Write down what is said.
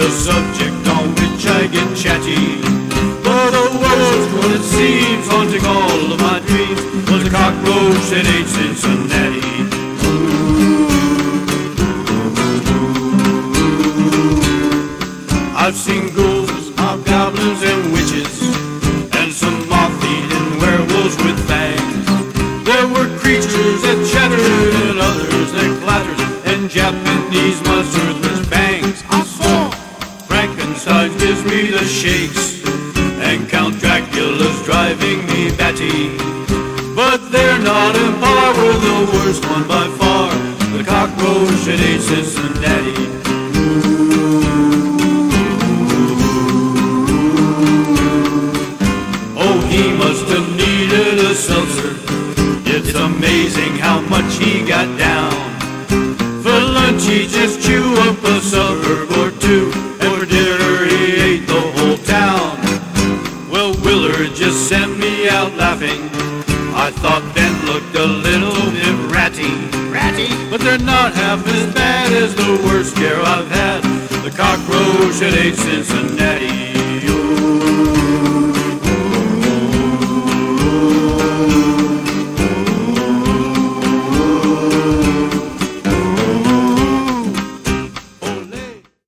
It's a subject on which I get chatty. But the worst what it seems, haunting all of my dreams, was a cockroach that ate Cincinnati. I've seen ghouls, hobgoblins, and witches, and some moth-eating werewolves with fangs. There were creatures that chattered, and others that clattered, and Japanese gives me the shakes, and Count Dracula's driving me batty. But they're not in par with the worst one by far, the cockroach that ate Cincinnati. Oh, he must have needed a seltzer. It's amazing how much he got down. For lunch, he just chew up a suburb or two, Willard just sent me out laughing. I thought Ben looked a little bit ratty, ratty, but they're not half as bad as the worst scare I've had. The cockroach that ate Cincinnati.